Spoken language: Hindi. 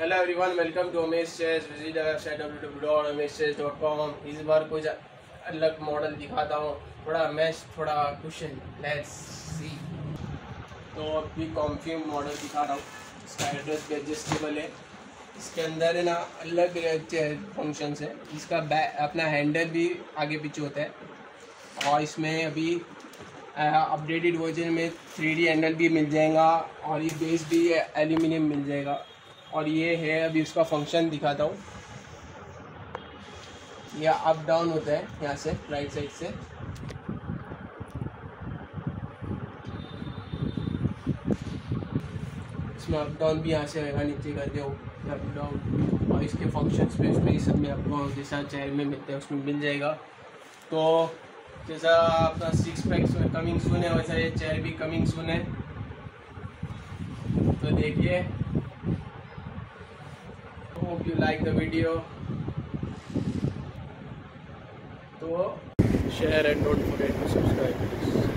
Hello everyone welcome to Amesh chess visit www.ameshchess.com इस बार कुछ अलग मॉडल दिखाता हूँ। थोड़ा मैच थोड़ा क्वेश्चन लेट्स सी तो अभी कॉम्फ्यूम मॉडल दिखा रहा हूँ। इसका एड्रेस भी एडजस्टेबल है। इसके अंदर है ना, अलग फ़ंक्शन है। इसका अपना हैंडल भी आगे पीछे होता है। और इसमें अभी अपडेटेड वर्जन में थ्री हैंडल भी मिल जाएगा। और ये बेस भी एल्यूमिनियम मिल जाएगा। और ये है, अभी उसका फ़ंक्शन दिखाता हूँ। यह अप डाउन होता है, यहाँ से राइट साइड से। इसमें अप डाउन भी यहाँ से रहेगा नीचे कर दो अप डाउन और इसके फ़ंक्शंस पे उसमें सब में आपको जैसा चेयर में मिलते हैं, उसमें मिल जाएगा। तो जैसा अपना सिक्स पैक्स में कमिंग सुन है, वैसा ये चेयर भी कमिंग सुन है। तो देखिए hope you like the video. तो share and don't forget to subscribe please